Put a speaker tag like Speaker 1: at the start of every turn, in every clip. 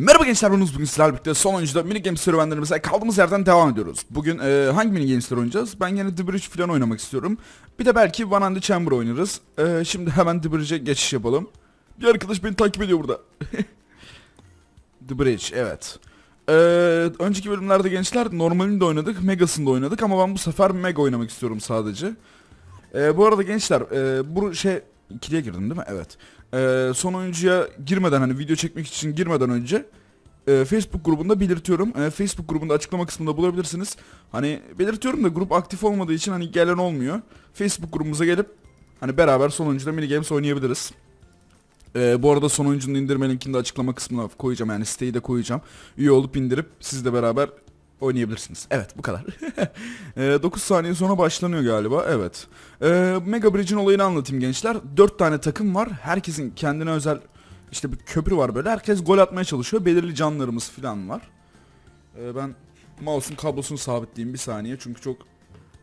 Speaker 1: Merhaba gençler ben bugün sizlerle birlikte son oyuncuda mini game serüvenlerimize kaldığımız yerden devam ediyoruz. Bugün e, hangi mini gamesler oynayacağız? Ben yine The Bridge falan oynamak istiyorum. Bir de belki One and the Chamber oynarız. E, şimdi hemen The Bridge'e geçiş yapalım. Bir arkadaş beni takip ediyor burada. The Bridge evet. E, önceki bölümlerde gençler normalini de oynadık, Megas'ını da oynadık ama ben bu sefer Mega oynamak istiyorum sadece. E, bu arada gençler e, bu şey ikiliye girdim değil mi? Evet. E, son oyuncuya girmeden hani video çekmek için girmeden önce e, Facebook grubunda belirtiyorum. E, Facebook grubunda açıklama kısmında bulabilirsiniz. Hani belirtiyorum da grup aktif olmadığı için hani gelen olmuyor. Facebook grubumuza gelip hani beraber son oyuncuda mini games oynayabiliriz. E, bu arada son oyuncunun indirme linkini de açıklama kısmına koyacağım yani siteyi de koyacağım. Üye olup indirip sizle beraber oynayabilirsiniz. Evet bu kadar. e, 9 saniye sonra başlanıyor galiba. Evet. E, Mega Bridge'in olayını anlatayım gençler. 4 tane takım var. Herkesin kendine özel işte bir köprü var böyle. Herkes gol atmaya çalışıyor. Belirli canlarımız falan var. E, ben mouse'un kablosunu sabitleyeyim bir saniye. Çünkü çok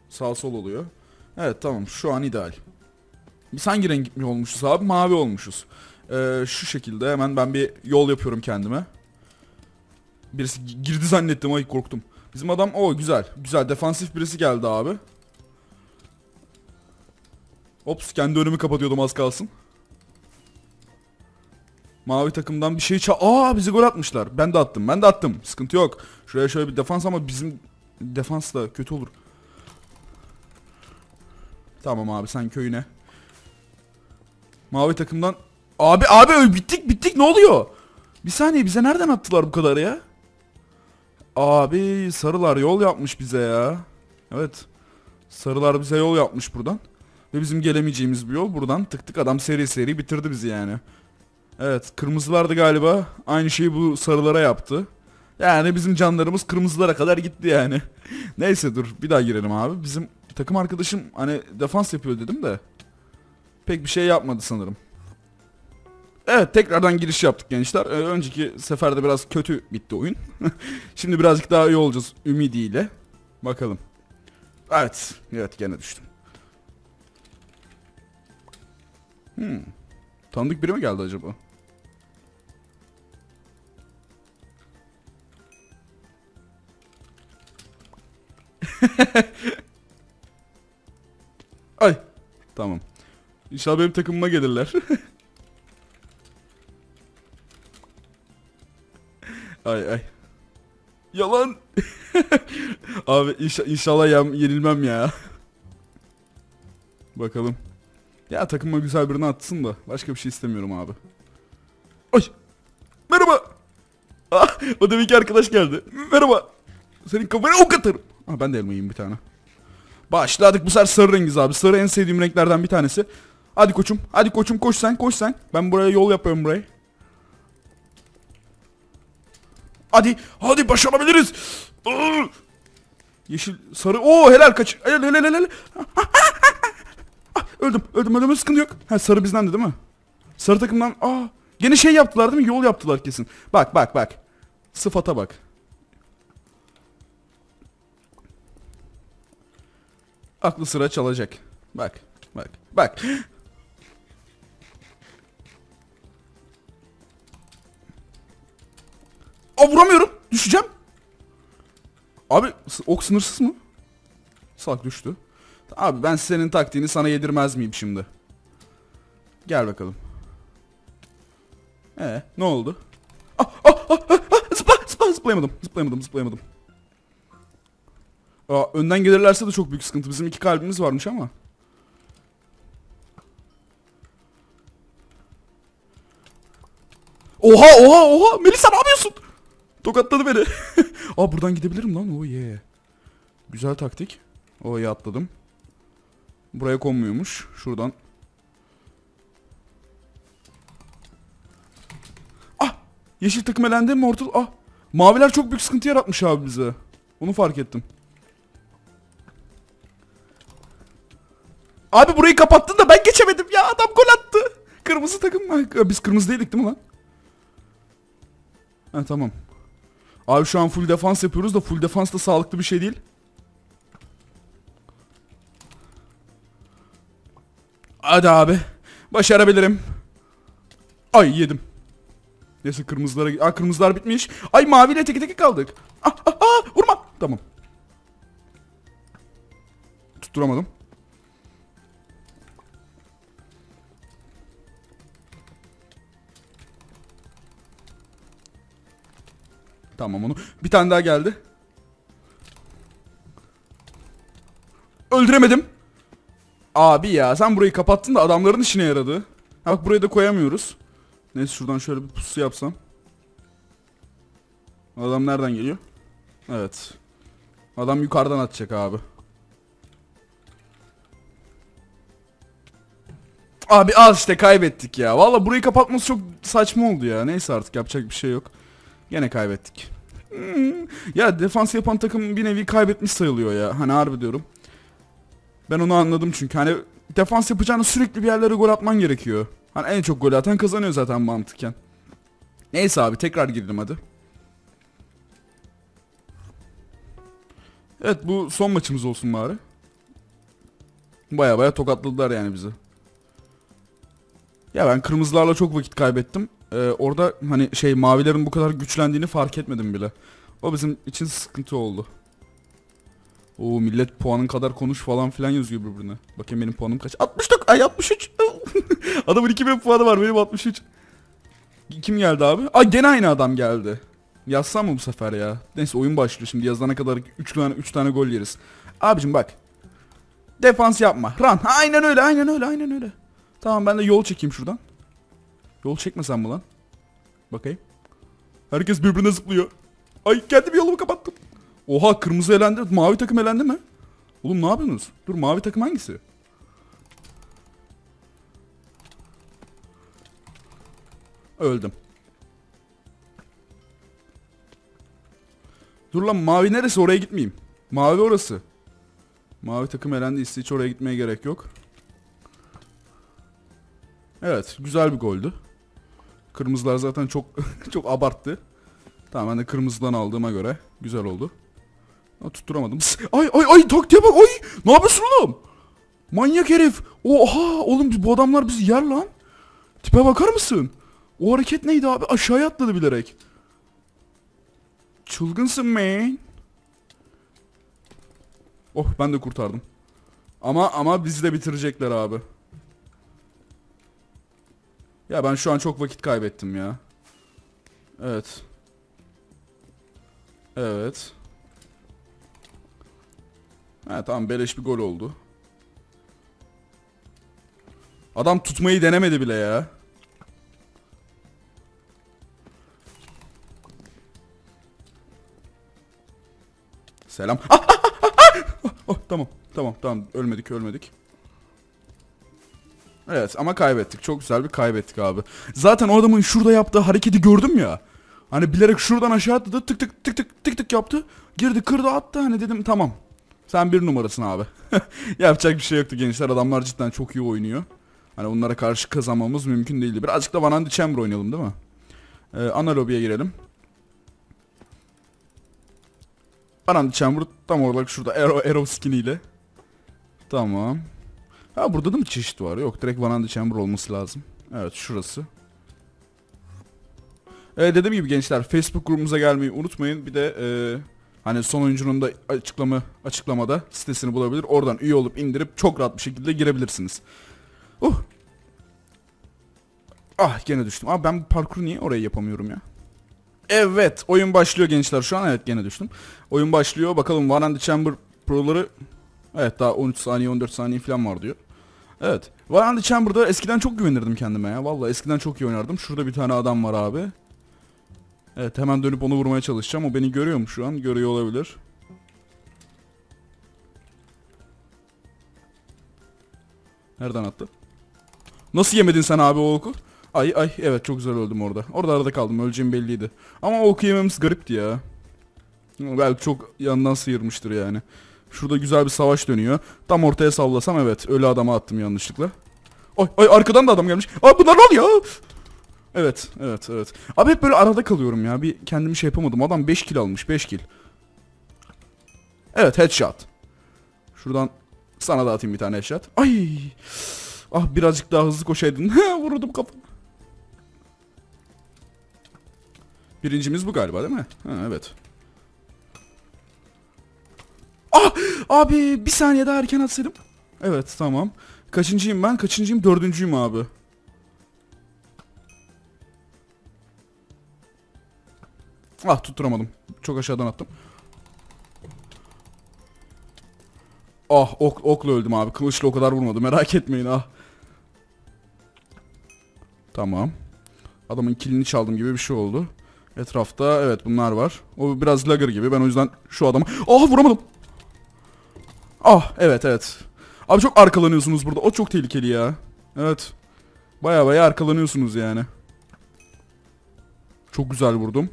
Speaker 1: sağ sol oluyor. Evet tamam şu an ideal. Biz hangi renk olmuşuz abi? Mavi olmuşuz. E, şu şekilde hemen ben bir yol yapıyorum kendime. Birisi girdi zannettim ay korktum. Bizim adam o güzel. Güzel defansif birisi geldi abi. Ops kendi önümü kapatıyordum az kalsın. Mavi takımdan bir şey ça... Aa bizi gol atmışlar. Ben de attım. Ben de attım. Sıkıntı yok. Şuraya şöyle bir defans ama bizim defans da kötü olur. Tamam abi sen köyüne. Mavi takımdan... Abi abi bittik bittik ne oluyor? Bir saniye bize nereden attılar bu kadar ya? Abi sarılar yol yapmış bize ya. Evet. Sarılar bize yol yapmış buradan. Ve bizim gelemeyeceğimiz bir yol buradan tık tık adam seri seri bitirdi bizi yani. Evet kırmızılar da galiba aynı şeyi bu sarılara yaptı. Yani bizim canlarımız kırmızılara kadar gitti yani. Neyse dur bir daha girelim abi. Bizim takım arkadaşım hani defans yapıyor dedim de. Pek bir şey yapmadı sanırım. Evet tekrardan giriş yaptık gençler. Ee, önceki seferde biraz kötü bitti oyun. Şimdi birazcık daha iyi olacağız ümidiyle. Bakalım. Evet. Evet gene düştüm. Hmm. Tanıdık biri mi geldi acaba? Ay. Tamam. İnşallah benim takımıma gelirler. Ay ay. Yalan. Abi inşa inşallah yem yenilmem ya. Bakalım. Ya takıma güzel birini atsın da başka bir şey istemiyorum abi. Ay. Merhaba. Ah, o deminki arkadaş geldi. Merhaba. Senin kafana ok atarım. Ah, ben de elma bir tane. Başladık bu sefer sarı rengiz abi. Sarı en sevdiğim renklerden bir tanesi. Hadi koçum. Hadi koçum koş sen koş sen. Ben buraya yol yapıyorum burayı. Hadi hadi başarabiliriz. Yeşil sarı. Oo helal kaç. Helal helal helal. öldüm öldüm öldüm sıkıntı yok. Ha sarı bizden de değil mi? Sarı takımdan. Aa gene şey yaptılar değil mi? Yol yaptılar kesin. Bak bak bak. Sıfata bak. Aklı sıra çalacak. Bak bak bak. Aa vuramıyorum. Düşeceğim. Abi ok sınırsız mı? Salak düştü. Abi ben senin taktiğini sana yedirmez miyim şimdi? Gel bakalım. Ee, ne oldu? Ah, ah, ah, ah, ah, zıpla, zıpla, zıplayamadım, zıplayamadım, zıplayamadım. Aa, önden gelirlerse de çok büyük sıkıntı. Bizim iki kalbimiz varmış ama. Oha, oha, oha! Melisa ne yapıyorsun? Tokatladı beni. Aa buradan gidebilirim lan. Oh yeah. Güzel taktik. Oh ya atladım. Buraya konmuyormuş. Şuradan. Ah! Yeşil takım elendi. Mortal. Ah! Maviler çok büyük sıkıntı yaratmış abi bize. Onu fark ettim. Abi burayı kapattın da ben geçemedim ya. Adam gol attı. Kırmızı takım. Biz kırmızı değildik değil mi lan? Ha tamam. Abi şu an full defans yapıyoruz da full defans da sağlıklı bir şey değil. Hadi abi. Başarabilirim. Ay yedim. Neyse kırmızılara... Aa kırmızılar bitmiş. Ay maviyle teke teke kaldık. Ah, ah, ah, vurma. Tamam. Tutturamadım. Tamam onu. Bir tane daha geldi. Öldüremedim. Abi ya sen burayı kapattın da adamların işine yaradı. Ha bak burayı da koyamıyoruz. Neyse şuradan şöyle bir pusu yapsam. Adam nereden geliyor? Evet. Adam yukarıdan atacak abi. Abi al işte kaybettik ya. Valla burayı kapatması çok saçma oldu ya. Neyse artık yapacak bir şey yok. Gene kaybettik. Hmm. Ya defans yapan takım bir nevi kaybetmiş sayılıyor ya. Hani harbi diyorum. Ben onu anladım çünkü hani defans yapacağını sürekli bir yerlere gol atman gerekiyor. Hani en çok gol atan kazanıyor zaten mantıken. Neyse abi tekrar girelim hadi. Evet bu son maçımız olsun bari. Baya baya tokatladılar yani bizi. Ya ben kırmızılarla çok vakit kaybettim. Ee, orada hani şey mavilerin bu kadar güçlendiğini fark etmedim bile. O bizim için sıkıntı oldu. Oo millet puanın kadar konuş falan filan yazıyor birbirine. Bakayım benim puanım kaç? 64 ay 63. Adamın 2000 puanı var benim 63. Kim geldi abi? Ay gene aynı adam geldi. Yazsam mı bu sefer ya? Neyse oyun başlıyor şimdi yazana kadar 3 tane 3 tane gol yeriz. Abicim bak. Defans yapma. Run. Aynen öyle, aynen öyle, aynen öyle. Tamam ben de yol çekeyim şuradan. Yol çekmesem mi lan? Bakayım. Herkes birbirine zıplıyor. Ay kendim yolumu kapattım. Oha kırmızı elendi. Mavi takım elendi mi? Oğlum ne yapıyorsunuz? Dur mavi takım hangisi? Öldüm. Dur lan mavi neresi oraya gitmeyeyim. Mavi orası. Mavi takım elendiyse hiç oraya gitmeye gerek yok. Evet güzel bir goldü. Kırmızılar zaten çok çok abarttı. Tamam ben de kırmızıdan aldığıma göre güzel oldu. Ha, tutturamadım. Ay ay ay taktiğe bak ay. Ne yapıyorsun oğlum? Manyak herif. Oha oğlum bu adamlar bizi yer lan. Tipe bakar mısın? O hareket neydi abi? Aşağıya atladı bilerek. Çılgınsın man. Oh ben de kurtardım. Ama ama bizi de bitirecekler abi. Ya ben şu an çok vakit kaybettim ya. Evet. Evet. Ha tamam beleş bir gol oldu. Adam tutmayı denemedi bile ya. Selam. Ah, ah, ah, ah, ah! Oh, tamam tamam tamam ölmedik ölmedik. Evet ama kaybettik. Çok güzel bir kaybettik abi. Zaten o adamın şurada yaptığı hareketi gördüm ya. Hani bilerek şuradan aşağı atladı tık tık tık tık tık tık yaptı. Girdi kırdı attı hani dedim tamam. Sen bir numarasın abi. Yapacak bir şey yoktu gençler. Adamlar cidden çok iyi oynuyor. Hani onlara karşı kazanmamız mümkün değildi. Birazcık da Van Andy Chamber oynayalım değil mi? Ee, ana lobiye girelim. Van Andy Chamber tam olarak şurada Arrow, Arrow skiniyle. Tamam. Ha burada da mı çeşit var? Yok direkt Van Andy Chamber olması lazım. Evet şurası. Ee, dediğim gibi gençler Facebook grubumuza gelmeyi unutmayın. Bir de... Ee, Hani son oyuncunun da açıklama açıklamada sitesini bulabilir. Oradan üye olup indirip çok rahat bir şekilde girebilirsiniz. Uh. Ah gene düştüm. Abi ben bu parkuru niye oraya yapamıyorum ya? Evet oyun başlıyor gençler şu an evet gene düştüm. Oyun başlıyor bakalım One and Chamber Pro'ları Evet daha 13 saniye 14 saniye falan var diyor. Evet. One and the Chamber'da eskiden çok güvenirdim kendime ya. Vallahi eskiden çok iyi oynardım. Şurada bir tane adam var abi. Evet hemen dönüp onu vurmaya çalışacağım. O beni görüyor mu şu an? Görüyor olabilir. Nereden attı? Nasıl yemedin sen abi o oku? Ay ay evet çok güzel öldüm orada. Orada arada kaldım öleceğim belliydi. Ama o oku yememiz garipti ya. Belki çok yandan sıyırmıştır yani. Şurada güzel bir savaş dönüyor. Tam ortaya sallasam evet ölü adama attım yanlışlıkla. Ay ay arkadan da adam gelmiş. Ay bunlar ne oluyor? Evet, evet, evet. Abi hep böyle arada kalıyorum ya. Bir kendimi şey yapamadım. Adam 5 kill almış, 5 kill. Evet, headshot. Şuradan sana da atayım bir tane headshot. Ay! Ah birazcık daha hızlı koşaydın. Vurdum kafana. Birincimiz bu galiba değil mi? Ha, evet. Ah! Abi bir saniye daha erken atsaydım. Evet tamam. Kaçıncıyım ben? Kaçıncıyım? Dördüncüyüm abi. Ah tutturamadım. Çok aşağıdan attım. Ah ok, okla öldüm abi. Kılıçla o kadar vurmadı. Merak etmeyin ah. Tamam. Adamın kilini çaldım gibi bir şey oldu. Etrafta evet bunlar var. O biraz lagger gibi. Ben o yüzden şu adamı... Ah vuramadım. Ah evet evet. Abi çok arkalanıyorsunuz burada. O çok tehlikeli ya. Evet. Baya baya arkalanıyorsunuz yani. Çok güzel vurdum.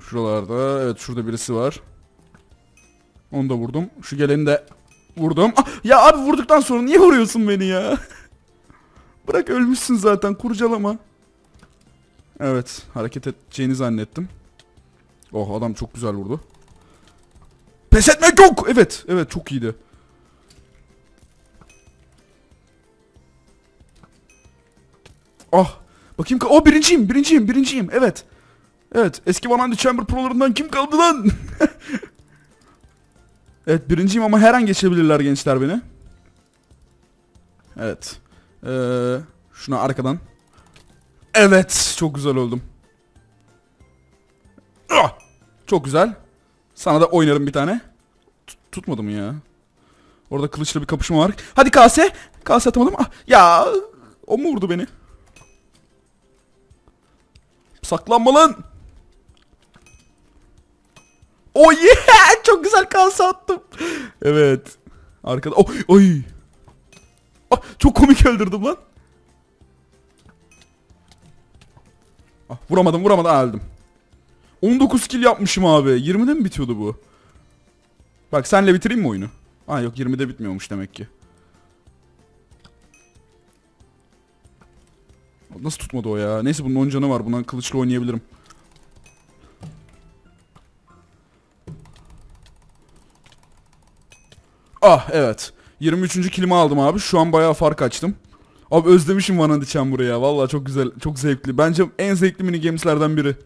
Speaker 1: Şuralarda evet şurada birisi var. Onu da vurdum. Şu geleni de vurdum. Ah, ya abi vurduktan sonra niye vuruyorsun beni ya? Bırak ölmüşsün zaten kurcalama. Evet hareket edeceğini zannettim. Oh adam çok güzel vurdu. Pes etmek yok. Evet evet çok iyiydi. Ah bakayım ka- o birinciyim birinciyim birinciyim evet. Evet eski Van Andy Chamber prolarından kim kaldı lan? evet birinciyim ama her an geçebilirler gençler beni. Evet. Ee, şuna arkadan. Evet çok güzel oldum. Ah! Çok güzel. Sana da oynarım bir tane. Tut- tutmadı mı ya? Orada kılıçla bir kapışma var. Hadi kase. Kase atamadım. Ah, ya o mu vurdu beni? Saklanma lan. Oh yeah! Çok güzel kase attım. Evet. Arkada. Oh, oy. Ah, çok komik öldürdüm lan. Ah, vuramadım vuramadım öldüm. 19 kill yapmışım abi. 20'de mi bitiyordu bu? Bak senle bitireyim mi oyunu? Aa yok 20'de bitmiyormuş demek ki. Nasıl tutmadı o ya? Neyse bunun 10 canı var. Bundan kılıçla oynayabilirim. Ah evet. 23. kilimi aldım abi. Şu an bayağı fark açtım. Abi özlemişim Van Andy buraya. Vallahi çok güzel, çok zevkli. Bence en zevkli mini games'lerden biri.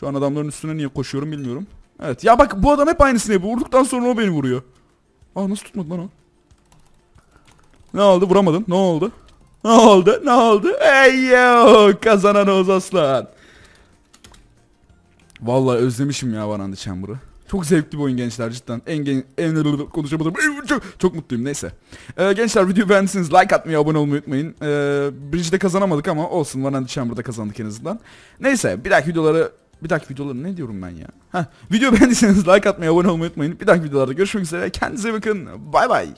Speaker 1: Şu an adamların üstüne niye koşuyorum bilmiyorum. Evet. Ya bak bu adam hep aynısını yapıyor. Vurduktan sonra o beni vuruyor. Aa nasıl tutmadı lan o? Ne oldu? Vuramadın. Ne oldu? Ne oldu? Ne oldu? Ey yo! Kazanan Oğuz Aslan. Vallahi özlemişim ya Van Andy Chamber'ı. Çok zevkli bir oyun gençler cidden. En gen en konuşamadım. Çok, çok mutluyum neyse. Ee, gençler videoyu beğendiyseniz like atmayı, abone olmayı unutmayın. Ee, Bridge'de kazanamadık ama olsun. Van Andy Chamber'da kazandık en azından. Neyse bir dahaki videoları bir dahaki videoları ne diyorum ben ya? Heh, video beğendiyseniz like atmayı, abone olmayı unutmayın. Bir dahaki videolarda görüşmek üzere. Kendinize bakın. Bay bay.